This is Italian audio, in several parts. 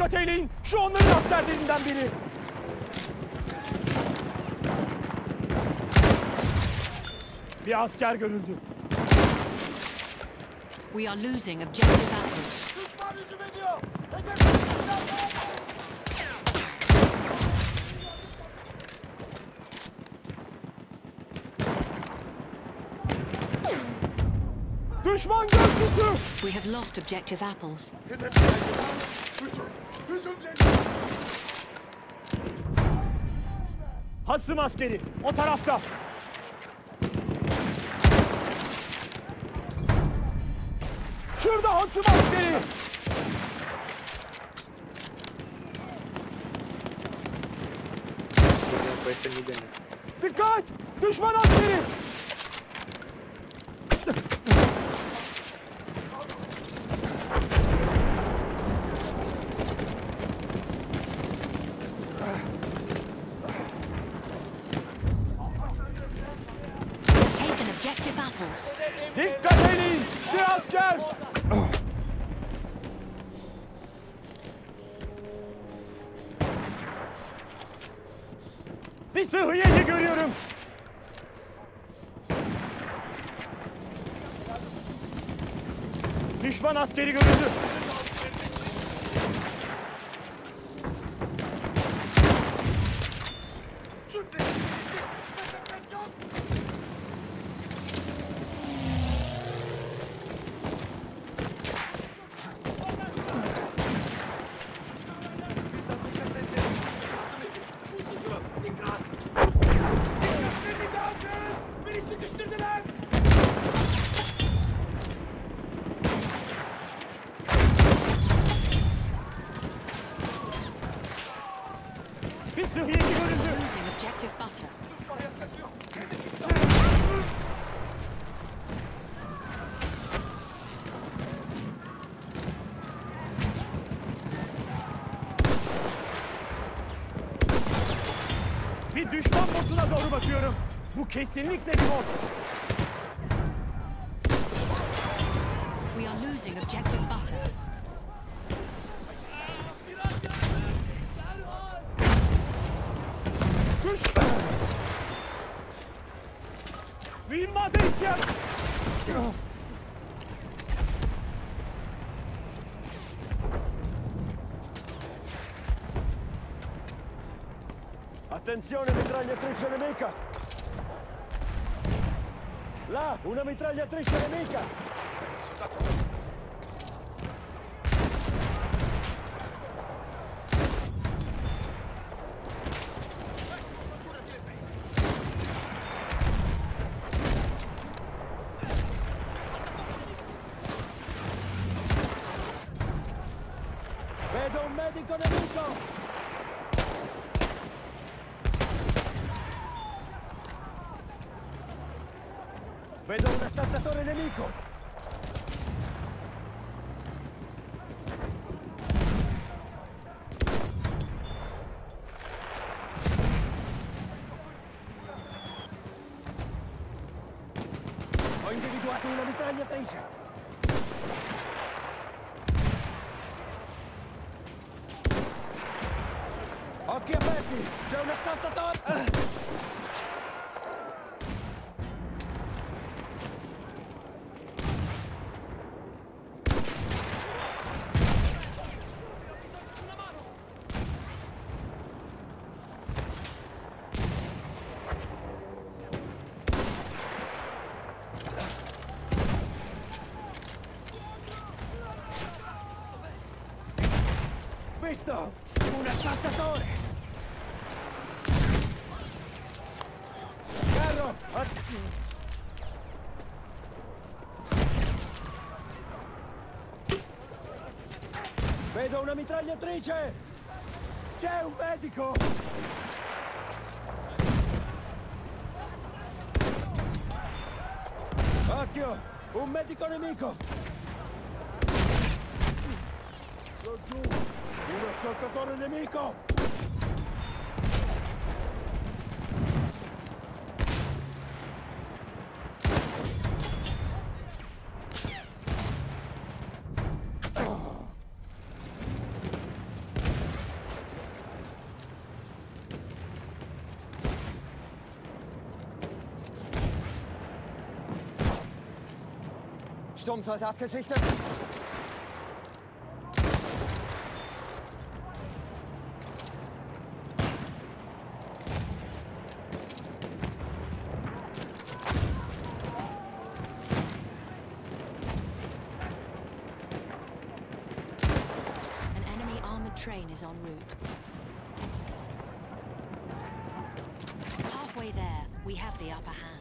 Dikkat eyleyin. Şu onların askerlerinden biri. Bir asker görüldü. We are losing objective apples. Düşman hücum ediyor. Düşman gözcüsü. We have lost objective apples. Hücum. Hücum cennet. Hasım askeri. O tarafta. Şurada hasım askeri. Dikkat! Düşman askeri. Bir sıhhiyeci görüyorum. Düşman askeri görüldü. Bir sıhhiyeci görüldü. Bir düşman botuna doğru bakıyorum. Bu kesinlikle bir bot. We are losing objective butter. Düş. Mühimmata ihtiyaç. Attenzione, mitragliatrice nemica! Là, una mitragliatrice nemica! Vedo un medico nemico! Vedo un assaltatore nemico! Ho individuato una mitragliatrice! Occhi aperti! C'è un assaltatore! Visto! Un assaltatore! Vedo una mitragliatrice! C'è un medico! Occhio! Un medico nemico! Laggiù! Un assaltatore nemico! Sturmsoldat gesichtet. Train is en route. Halfway there, we have the upper hand.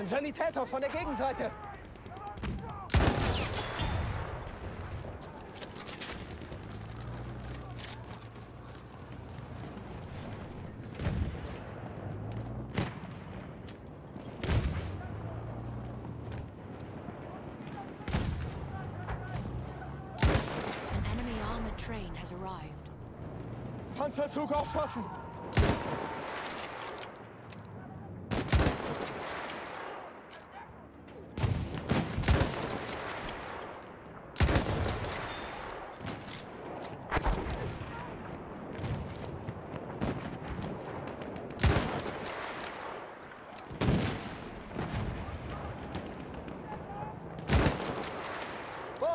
Ein Sanitäter von der Gegenseite. Panzerzug aufpassen!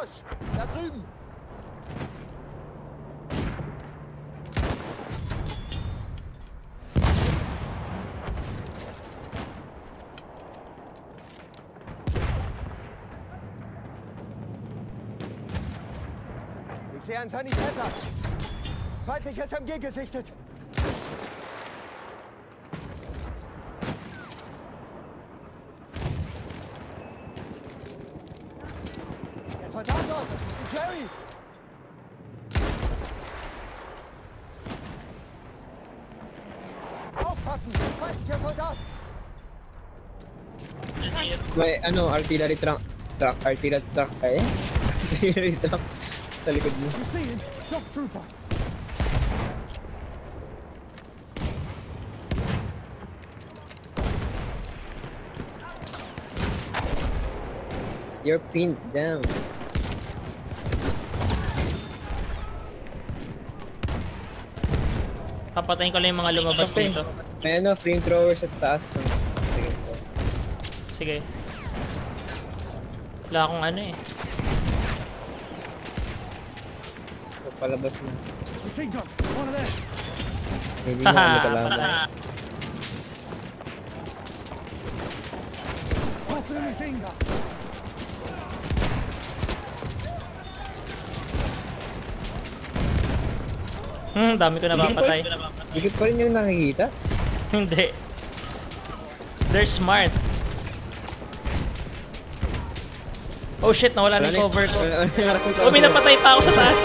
Busch, da drüben. Ich sehe einen Sanitäter. Feindliches MG gesichtet. Aufpassen, feindlicher Soldat. May ano, artillery truck. Truck, artillery truck. Eh? artillery truck. Sa likod mo. You're pinned down. Papatayin ko lang yung mga lumabas dito. May ano, flamethrower sa taas. ng- Sige po. Sige. Wala akong ano eh. So, palabas na. Hindi mo ano kalaban. Hmm, dami ko napapatay. Higit pa rin yung nakikita. Hindi. They're smart. Oh shit, nawala na yung cover ko. Oh, may napatay pa ako sa taas.